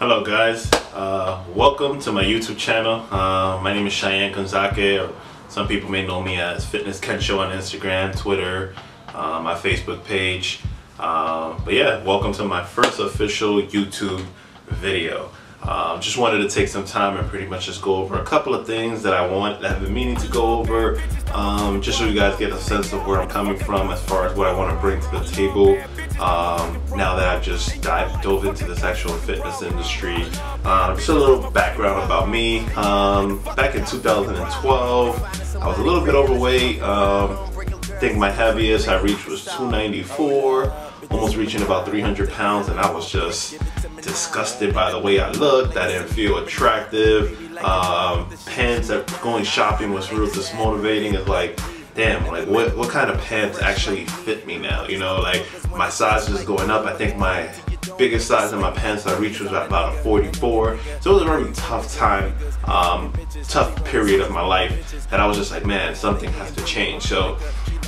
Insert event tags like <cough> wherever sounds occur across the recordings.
Hello guys, uh, welcome to my YouTube channel. Uh, my name is Cheyenne Konzake, some people may know me as Fitness Kensho on Instagram, Twitter, uh, my Facebook page. Uh, but yeah, welcome to my first official YouTube video. Um, just wanted to take some time and pretty much just go over a couple of things that I want that I've been meaning to go over um, just so you guys get a sense of where I'm coming from as far as what I want to bring to the table um, now that I've just dove into this actual fitness industry. Um, just a little background about me. Um, back in 2012 I was a little bit overweight. Um, I think my heaviest I reached was 294 almost reaching about 300 pounds and I was just disgusted by the way I looked. I didn't feel attractive. Um, pants going shopping was real dismotivating. It's like, damn, like what, what kind of pants actually fit me now? You know, like my size is going up. I think my biggest size in my pants I reached was about a 44. So it was a very tough time, um, tough period of my life that I was just like, man, something has to change. So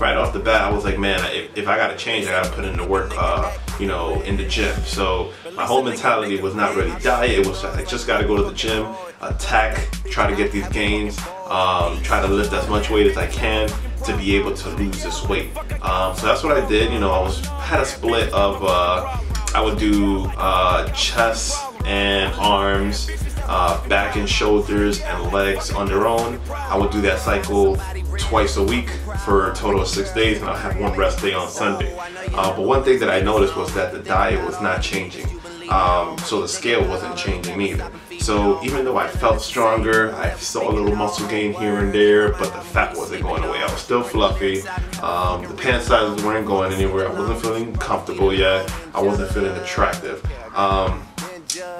right off the bat, I was like, man, if, if I gotta change, I gotta put in the work, uh, you know, in the gym. So my whole mentality was not really diet. It was like, I just gotta go to the gym, attack, try to get these gains, um, try to lift as much weight as I can to be able to lose this weight. Um, so that's what I did. You know, I was had a split of uh, I would do uh, chest and arms, uh, back and shoulders and legs on their own. I would do that cycle twice a week for a total of six days and I'll have one rest day on Sunday. Uh, but one thing that I noticed was that the diet was not changing. Um, so the scale wasn't changing either. So even though I felt stronger, I saw a little muscle gain here and there, but the fat wasn't going away. I was still fluffy. Um, the pant sizes weren't going anywhere. I wasn't feeling comfortable yet. I wasn't feeling attractive. Um,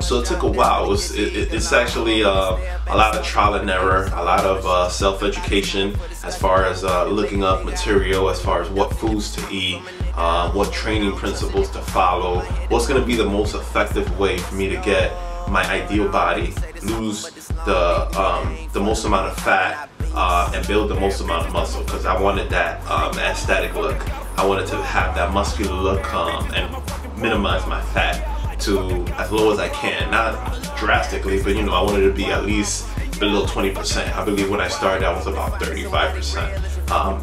so it took a while. It was, it, it's actually uh, a lot of trial and error, a lot of uh, self-education as far as uh, looking up material, as far as what foods to eat, uh, what training principles to follow, what's going to be the most effective way for me to get my ideal body, lose the um, the most amount of fat, uh, and build the most amount of muscle because I wanted that um, aesthetic look. I wanted to have that muscular look um, and minimize my fat to as low as I can. Not drastically, but you know, I wanted to be at least below 20%. I believe when I started, I was about 35%. Um,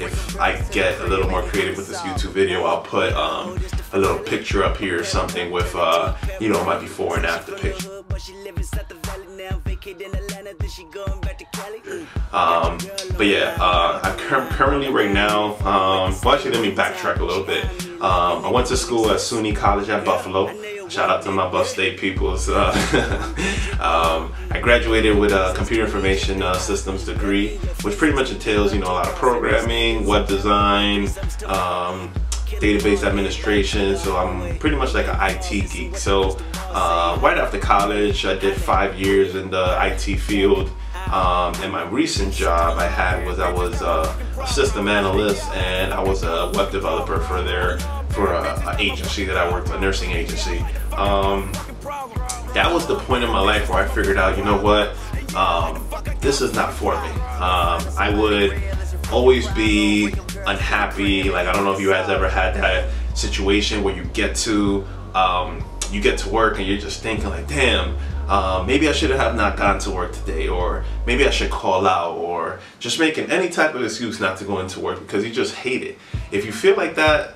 if I get a little more creative with this YouTube video, I'll put um, a little picture up here or something with, uh, you know, my before and after picture. Um, but yeah, uh, I'm currently right now, um, well actually let me backtrack a little bit. Um, I went to school at SUNY College at Buffalo. Shout out to my Buff State peoples. Uh, <laughs> um, I graduated with a computer information uh, systems degree, which pretty much entails, you know, a lot of programming, web design, um, database administration. So I'm pretty much like an IT geek. So uh, right after college, I did five years in the IT field. Um, and my recent job I had was I was a system analyst and I was a web developer for their for an agency that I worked a nursing agency. Um, that was the point in my life where I figured out, you know what, um, this is not for me. Um, I would always be unhappy. Like I don't know if you guys ever had that situation where you get to um, you get to work and you're just thinking like, damn, uh, maybe I should have not gone to work today, or maybe I should call out, or just making any type of excuse not to go into work because you just hate it. If you feel like that,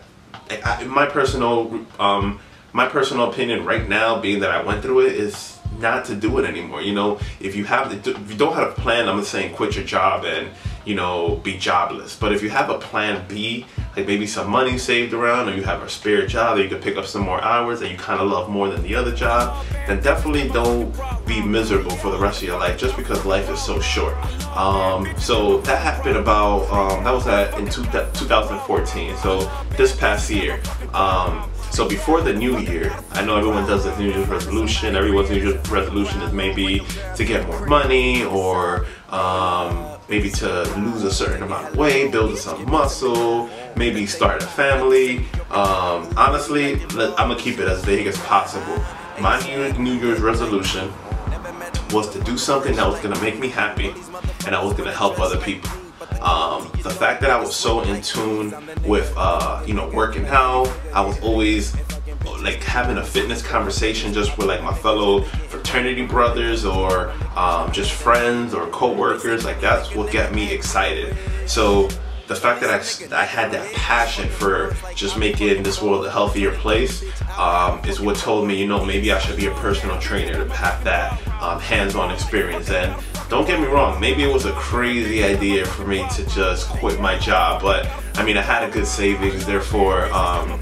I, my personal um, my personal opinion right now, being that I went through it, is not to do it anymore. You know, if you have if you don't have a plan, I'm not saying quit your job and you know be jobless. But if you have a plan B, like maybe some money saved around, or you have a spare job that you can pick up some more hours that you kind of love more than the other job, then definitely don't be miserable for the rest of your life just because life is so short. Um, so that happened about um, that was at in two, 2014. So this past year. Um, so before the new year, I know everyone does a New Year's resolution. Everyone's New Year's resolution is maybe to get more money or um, maybe to lose a certain amount of weight, build some muscle, maybe start a family. Um, honestly, I'm gonna keep it as vague as possible. My New Year's resolution was to do something that was gonna make me happy and I was gonna help other people. Um, the fact that I was so in tune with, uh, you know, working out, I was always like having a fitness conversation just with like my fellow fraternity brothers or um, just friends or co-workers like that's what got me excited so the fact that I, I had that passion for just making this world a healthier place um, is what told me, you know, maybe I should be a personal trainer to have that um, hands-on experience. And don't get me wrong, maybe it was a crazy idea for me to just quit my job, but I mean, I had a good savings, therefore, um,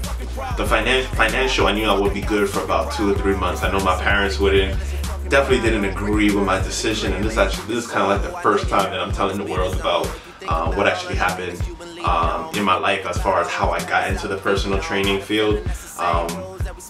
the finan financial, I knew I would be good for about two or three months. I know my parents wouldn't definitely didn't agree with my decision and this actually this is kind of like the first time that I'm telling the world about uh, what actually happened um, in my life as far as how I got into the personal training field. Um,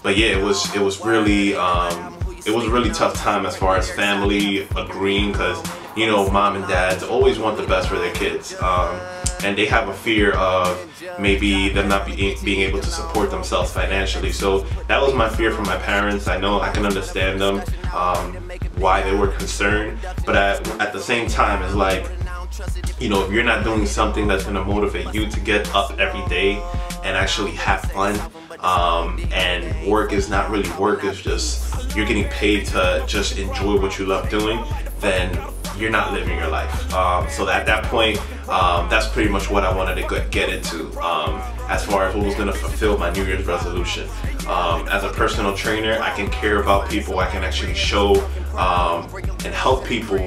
but yeah, it was it was really um, it was a really tough time as far as family agreeing because you know mom and dads always want the best for their kids. Um, and they have a fear of maybe them not be, being able to support themselves financially. So that was my fear from my parents. I know I can understand them, um, why they were concerned, but at, at the same time, it's like you know, if you're not doing something that's gonna motivate you to get up every day and actually have fun, um, and work is not really work, it's just you're getting paid to just enjoy what you love doing, then you're not living your life. Um, so at that point, um, that's pretty much what I wanted to get into um, as far as what was going to fulfill my New Year's resolution. Um, as a personal trainer, I can care about people. I can actually show um, and help people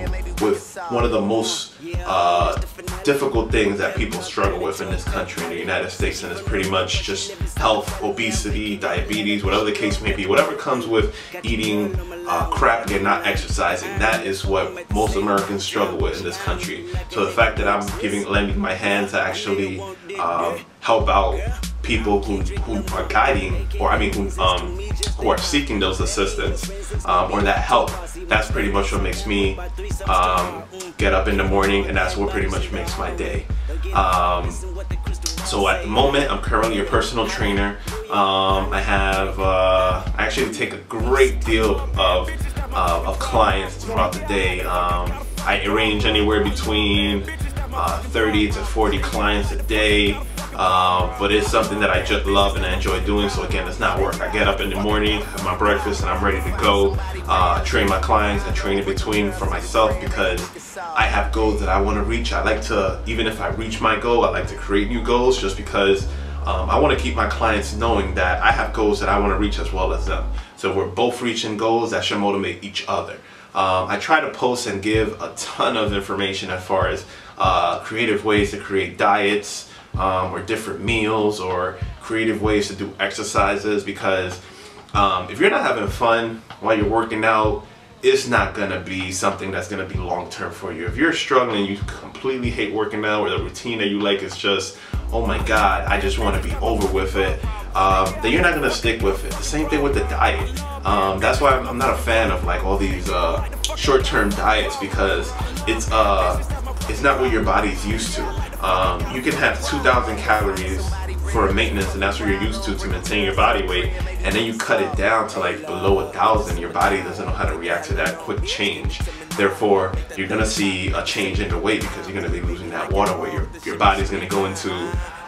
with one of the most uh, difficult things that people struggle with in this country, in the United States, and it's pretty much just health, obesity, diabetes, whatever the case may be, whatever comes with eating uh, crap and not exercising, that is what most Americans struggle with in this country. So the fact that I'm giving, lending my hand to actually um, help out people who, who are guiding, or I mean, who, um, who are seeking those assistance um, or that help, that's pretty much what makes me um, get up in the morning and that's what pretty much makes my day. Um, so at the moment, I'm currently a personal trainer. Um, I have, uh, I actually take a great deal of, uh, of clients throughout the day. Um, I arrange anywhere between uh, 30 to 40 clients a day. Uh, but it's something that I just love and I enjoy doing. So again, it's not work. I get up in the morning, have my breakfast, and I'm ready to go. Uh, train my clients and train in between for myself because I have goals that I want to reach. I like to, even if I reach my goal, I like to create new goals just because um, I want to keep my clients knowing that I have goals that I want to reach as well as them. So we're both reaching goals that should motivate each other. Um, I try to post and give a ton of information as far as uh, creative ways to create diets, um, or different meals or creative ways to do exercises because um, if you're not having fun while you're working out, it's not gonna be something that's gonna be long term for you. If you're struggling, you completely hate working out, or the routine that you like is just, oh my god, I just want to be over with it. Um, then you're not gonna stick with it. The same thing with the diet. Um, that's why I'm, I'm, not a fan of like all these uh, short-term diets because it's uh, it's not what your body's used to. Um, you can have 2,000 calories for maintenance and that's what you're used to to maintain your body weight and then you cut it down to like below a thousand your body doesn't know how to react to that quick change therefore you're gonna see a change in the weight because you're gonna be losing that water weight your, your body's gonna go into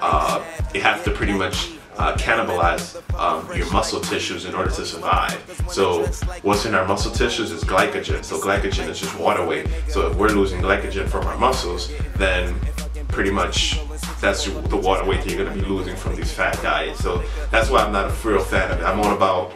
uh, it has to pretty much uh, cannibalize um, your muscle tissues in order to survive. So what's in our muscle tissues is glycogen. So glycogen is just water weight. So if we're losing glycogen from our muscles, then pretty much that's the water weight that you're going to be losing from these fat diets. So that's why I'm not a real fan of it. I'm all about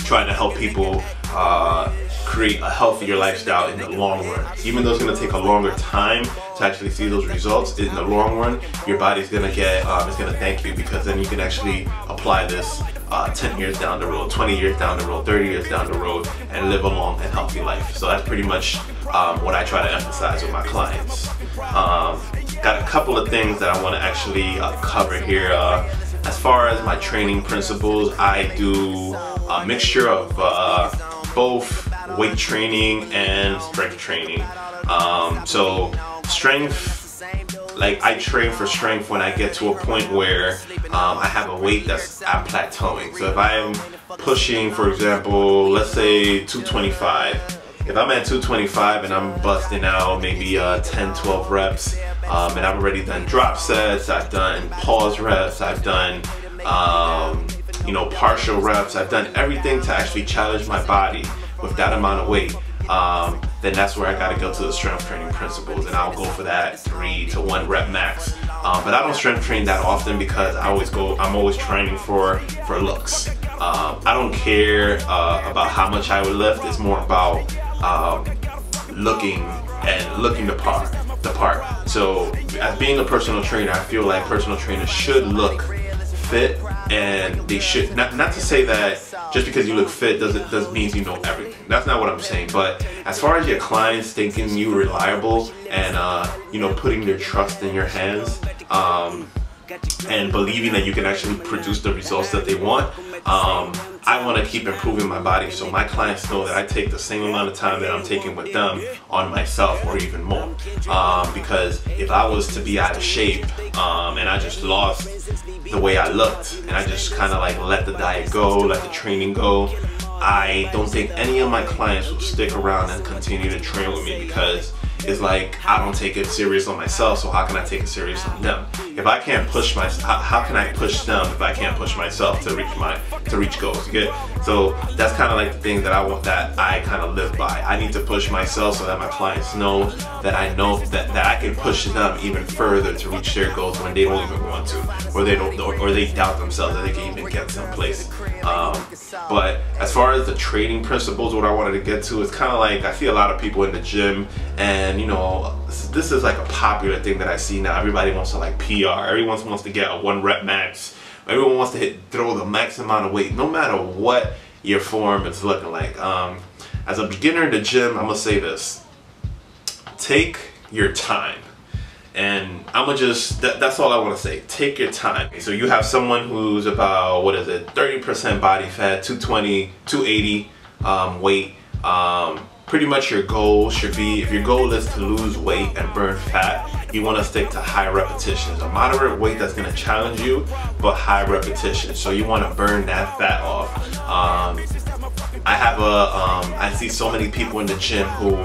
trying to help people uh, create a healthier lifestyle in the long run. Even though it's going to take a longer time to actually see those results, in the long run, your body's to get, um, it's to thank you because then you can actually apply this uh, 10 years down the road, 20 years down the road, 30 years down the road, and live a long and healthy life. So that's pretty much um, what I try to emphasize with my clients. Um, got a couple of things that I want to actually uh, cover here. Uh, as far as my training principles, I do a mixture of uh, both weight training and strength training. Um, so strength, like I train for strength when I get to a point where um, I have a weight that's I'm plateauing. So if I'm pushing, for example, let's say 225, if I'm at 225 and I'm busting out maybe uh, 10, 12 reps, um, and I've already done drop sets, I've done pause reps, I've done um, you know, partial reps. I've done everything to actually challenge my body with that amount of weight. Um, then that's where I gotta go to the strength training principles and I'll go for that three to one rep max. Um, but I don't strength train that often because I always go, I'm always training for, for looks. Um, I don't care uh, about how much I would lift, it's more about um, looking and looking the part. The part. So as being a personal trainer, I feel like personal trainers should look fit and they should not not to say that just because you look fit doesn't does means you know everything that's not what i'm saying but as far as your clients thinking you reliable and uh, you know putting their trust in your hands um, and believing that you can actually produce the results that they want um, I want to keep improving my body so my clients know that I take the same amount of time that I'm taking with them on myself or even more. Um, because if I was to be out of shape um, and I just lost the way I looked and I just kind of like let the diet go, let the training go, I don't think any of my clients will stick around and continue to train with me because it's like I don't take it serious on myself, so how can I take it serious on them? If I can't push my, how, can I push them if I can't push myself to reach my, to reach goals? Get? So that's kind of like the thing that I want, that I kind of live by. I need to push myself so that my clients know that I know that, that I can push them even further to reach their goals when they don't even want to, or they don't, or, or they doubt themselves that they can even get someplace. Um, but as far as the trading principles, what I wanted to get to it's kind of like I see a lot of people in the gym and and you know this is like a popular thing that I see now. Everybody wants to like PR. Everyone wants to get a one rep max. Everyone wants to hit throw the max amount of weight, no matter what your form is looking like. Um, as a beginner in the gym, I'm gonna say this: take your time. I'm gonna just, that, that's all I wanna say. Take your time. So you have someone who's about, what is it, 30% body fat, 220, 280 um, weight. Um, pretty much your goal should be, if your goal is to lose weight and burn fat, you want to stick to high repetitions. A moderate weight that's to challenge you, but high repetitions. So you want to burn that fat off. Um, I have a, um, I see so many people in the gym who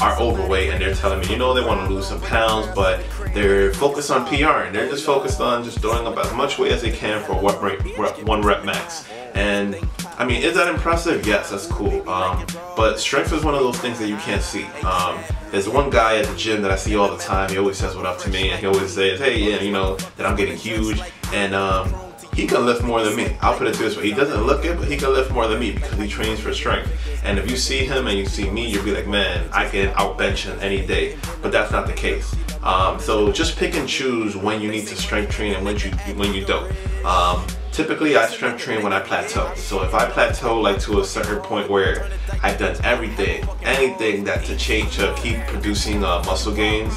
are overweight and they're telling me, you know, they want to lose some pounds, but they're focused on PR and they're just focused on just throwing up as much weight as they can for one rep, one rep max. And I mean, is that impressive? Yes, that's cool. Um, but strength is one of those things that you can't see. Um, there's one guy at the gym that I see all the time. He always says what up to me, and he always says, "Hey, yeah, you know that I'm getting huge." And um, he can lift more than me. I'll put it this way: he doesn't look it, but he can lift more than me because he trains for strength. And if you see him and you see me, you'll be like, "Man, I can outbench him any day." But that's not the case. Um, so just pick and choose when you need to strength train and when you when you don't. Um, typically I strength train when I plateau. So if I plateau like to a certain point where I've done everything, anything that to change to keep producing uh, muscle gains,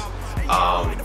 um,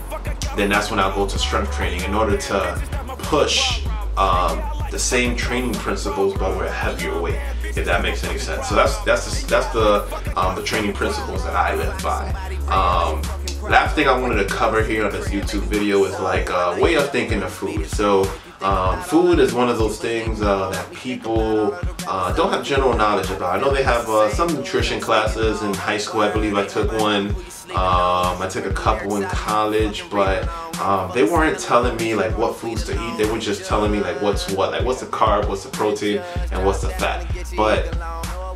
then that's when I'll go to strength training in order to push um, the same training principles but with a heavier weight, if that makes any sense. So that's that's the, that's the um, the training principles that I live by. Um, last thing I wanted to cover here on this YouTube video is like a uh, way of thinking of food. So um, food is one of those things uh, that people uh, don't have general knowledge about. I know they have uh, some nutrition classes in high school. I believe I took one. Um, I took a couple in college, but um, they weren't telling me like what foods to eat. They were just telling me like what's what, like what's the carb, what's the protein, and what's the fat. But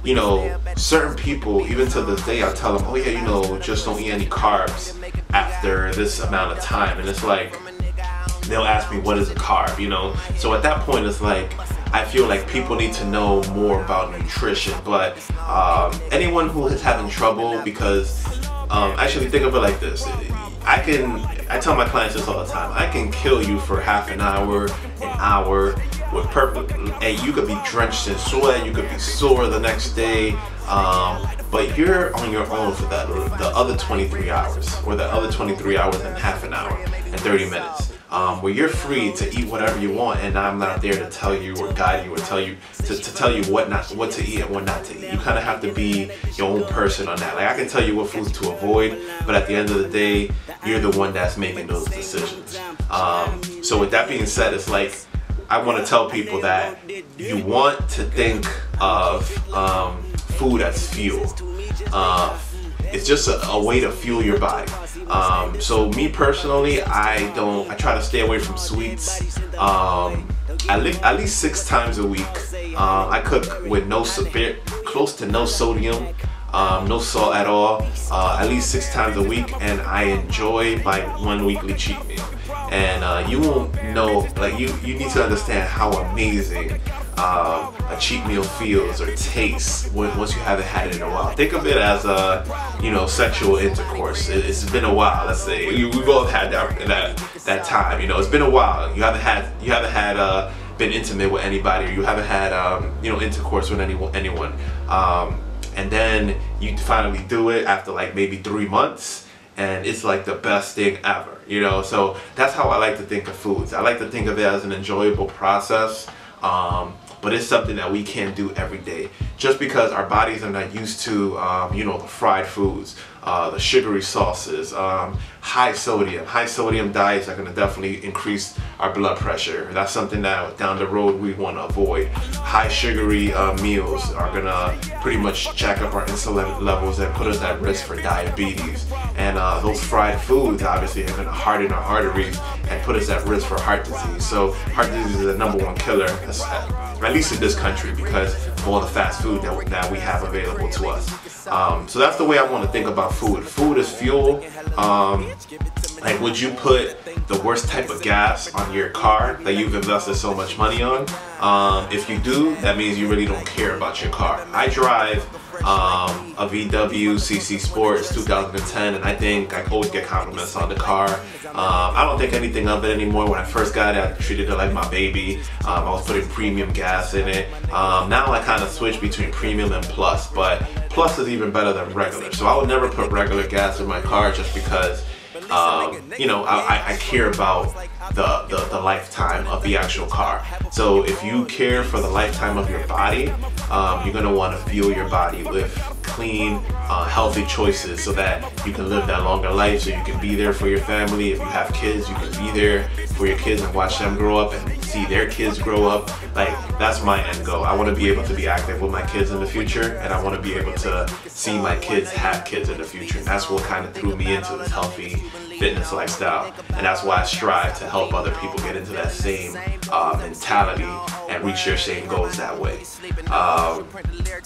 you know, certain people, even to this day, I tell them, oh yeah, you know, just don't eat any carbs after this amount of time. And it's like, they'll ask me what is a carb, you know? So at that point, it's like, I feel like people need to know more about nutrition, but um, anyone who is having trouble because, um, actually think of it like this. I can, I tell my clients this all the time, I can kill you for half an hour, an hour, with purpose, and you could be drenched in sweat, you could be sore the next day, um, but you're on your own for that, the other 23 hours, or the other 23 hours and half an hour and 30 minutes um, where you're free to eat whatever you want and I'm not there to tell you or guide you or tell you to, to tell you what not what to eat and what not to eat. You kind of have to be your own person on that. Like I can tell you what foods to avoid, but at the end of the day, you're the one that's making those decisions. Um, so with that being said, it's like I want to tell people that you want to think of um, food as fuel. Uh, it's just a, a, way to fuel your body. Um, so me personally, I don't, I try to stay away from sweets. Um, at least at least six times a week. Uh, I cook with no close to no sodium, um, no salt at all, uh, at least six times a week, and I enjoy my one weekly cheat meal. And uh, you won't know, like you, you need to understand how amazing um, a cheat meal feels or tastes when, once you haven't had it in a while. Think of it as a, you know, sexual intercourse. It, has been a while. Let's say we've all had that that that time. You know, it's been a while. You haven't had you haven't had uh, been intimate with anybody, or you haven't had um, you know intercourse with anyone. Anyone. Um, and then you finally do it after like maybe three months and it's like the best thing ever you know? So that's how i like to think of foods. I like to think of it as an enjoyable process um, but it's something that we can't do every day. Just because our bodies are not used to um, you know the fried foods uh, the sugary sauces um, high sodium. High sodium diets are going to definitely increase our blood pressure. That's something that down the road we want to avoid. High sugary uh, meals are going to pretty much jack up our insulin levels and put us at risk for diabetes. And uh, those fried foods obviously are to harden our arteries and put us at risk for heart disease. So heart disease is the number one killer at least in this country because of all the fast food that, we have available to us. Um, so that's the way I want to think about food. Food is fuel. Um, like would you put the worst type of gas on your car that you've invested so much money on? Um, if you do, that means you really don't care about your car. I drive um, a VW CC Sports 2010 and I think I always get compliments on the car. Um, I don't think anything of it anymore. When I first got it, I treated it like my baby. Um, I was putting premium gas in it. Um, now I kind of switch between premium and plus, but plus is even better than regular. So I would never put regular gas in my car just because um, you know, I, I care about the, the, the, lifetime of the actual car. So if you care for the lifetime of your body, um, you're gonna wanna fuel your body with clean, uh, healthy choices so that you can live that longer life, so you can be there for your family. If you have kids, you can be there for your kids and watch them grow up and see their kids grow up. Like, that's my end goal. I wanna be able to be active with my kids in the future, and I wanna be able to see my kids have kids in the future. And that's what kind of threw me into this healthy fitness lifestyle. And that's why I strive to help other people get into that same uh, mentality and reach your same goals that way. Um,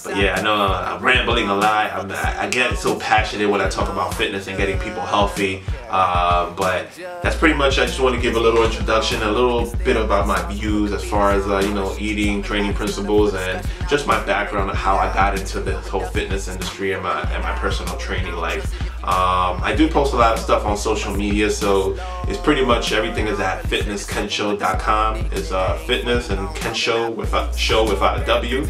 but yeah, I know I'm rambling a lot. I'm, i get so passionate when I talk about fitness and getting people healthy. Uh, but that's pretty much, I just want to give a little introduction, a little bit about my views as far as, uh, you know, eating, training principles, and just my background of how I got into this whole fitness industry and my, and my personal training life. Um, I do post a lot of stuff on social media, so it's pretty much everything is at fitnesskensho.com. It's uh, fitness and Kensho with a show without a W.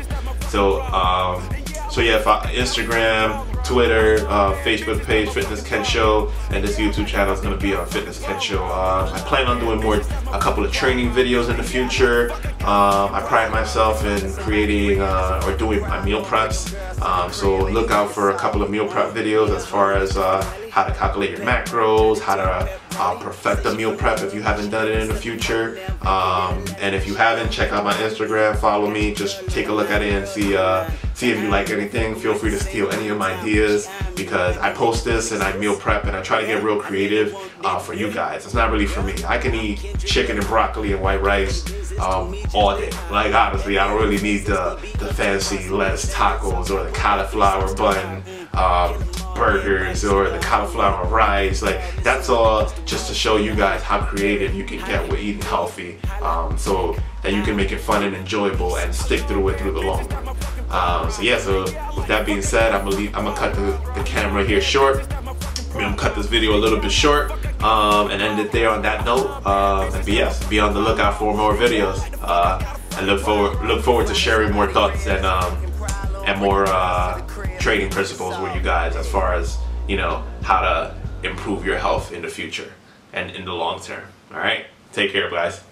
So, um, so yeah, Instagram, Twitter, uh, Facebook page, Fitness Kensho, and this YouTube channel is going to be on Fitness Kensho. Uh, I plan on doing more, a couple of training videos in the future. Um, I pride myself in creating uh, or doing my meal preps. Um, so look out for a couple of meal prep videos as far as uh, how to calculate your macros, how to uh, perfect a meal prep if you haven't done it in the future. Um, and if you haven't, check out my Instagram, follow me, just take a look at it and see uh, see if you like anything. Feel free to steal any of my ideas because I post this and I meal prep and I try to get real creative uh, for you guys. It's not really for me. I can eat chicken and broccoli and white rice um, all day. Like honestly, I don't really need the, the fancy lettuce tacos or the cauliflower bun um, burgers or the cauliflower rice. Like that's all just to show you guys how creative you can get with eating healthy um, so that you can make it fun and enjoyable and stick through it through the long run. Um, so yeah, so with that being said, I'm gonna, leave, I'm gonna cut the, the camera here short. I'm gonna cut this video a little bit short um, and end it there on that note. Uh, and be, yes, be on the lookout for more videos. Uh, and look forward look forward to sharing more thoughts and um, and more uh, trading principles with you guys as far as you know how to improve your health in the future and in the long term. All right, take care, guys.